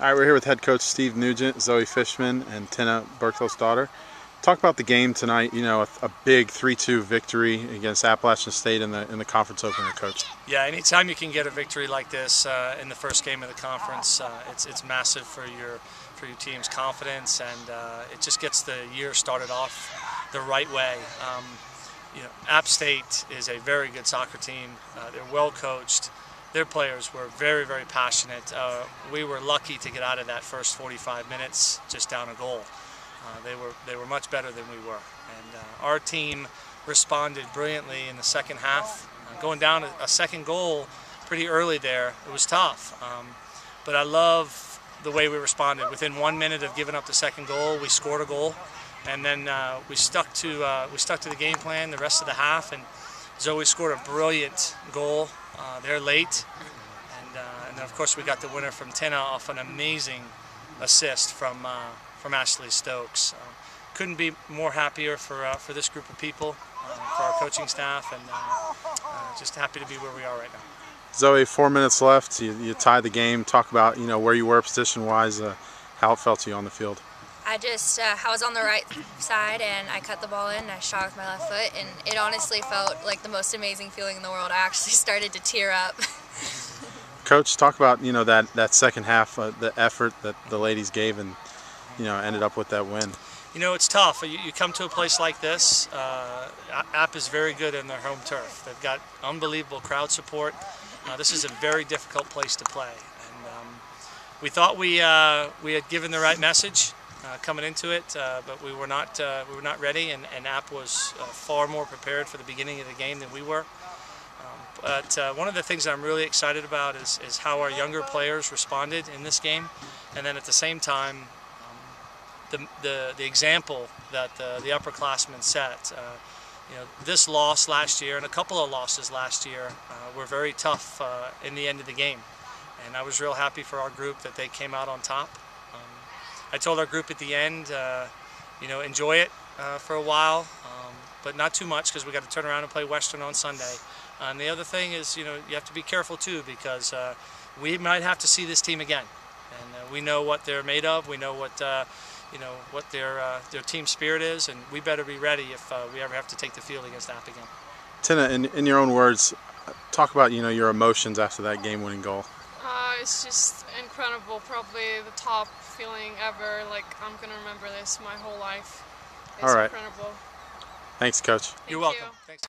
All right, we're here with head coach Steve Nugent, Zoe Fishman, and Tina Berkthill's daughter. Talk about the game tonight. You know, a, a big 3-2 victory against Appalachian State in the in the conference opener, coach. Yeah, anytime you can get a victory like this uh, in the first game of the conference, uh, it's it's massive for your for your team's confidence, and uh, it just gets the year started off the right way. Um, you know, App State is a very good soccer team. Uh, they're well coached. Their players were very, very passionate. Uh, we were lucky to get out of that first 45 minutes just down a goal. Uh, they were they were much better than we were, and uh, our team responded brilliantly in the second half. Uh, going down a, a, second goal pretty early there, it was tough. Um, but I love the way we responded. Within one minute of giving up the second goal, we scored a goal and then uh, we stuck to we stuck to the game plan the rest of the half, and Zoe scored a brilliant goal uh, there late, and, uh, and of course we got the winner from Tinna off an amazing assist from uh, from Ashley Stokes. Couldn't be more happier for uh, for this group of people, for our coaching staff, and just happy to be where we are right now. Zoe, four minutes left. You, you tie the game. Talk about you know where you were position wise, how it felt to you on the field. I just, uh, I was on the right side and I cut the ball in and I shot with my left foot and it honestly felt like the most amazing feeling in the world. I actually started to tear up. Coach, talk about, you know, that, that second half, uh, the effort that the ladies gave and, you know, ended up with that win. You know, it's tough. You, you come to a place like this, uh, App is very good in their home turf. They've got unbelievable crowd support. Uh, this is a very difficult place to play. And um, we thought we, uh, we had given the right message coming into it, uh, but we were not uh, we were not ready, and, and App was far more prepared for the beginning of the game than we were. Um, but one of the things I'm really excited about is, is how our younger players responded in this game, and then at the same time, um, the, the, the example that the, the upperclassmen set. Uh, you know, this loss last year and a couple of losses last year uh, were very tough uh, in the end of the game. And I was real happy for our group that they came out on top. I told our group at the end, uh, you know, enjoy it uh, for a while, um, but not too much because we got to turn around and play Western on Sunday. and the other thing is, you know, you have to be careful too because uh, we might have to see this team again, and uh, we know what they're made of. We know what. Uh, you know what their uh, their team spirit is, and we better be ready if we ever have to take the field against App again. Tinna, in, in your own words, talk about you know your emotions after that game-winning goal. It's just incredible. Probably the top feeling ever. Like I'm gonna remember this my whole life. It's All right. incredible. Thanks, Coach. Thank You're welcome. You. Thanks.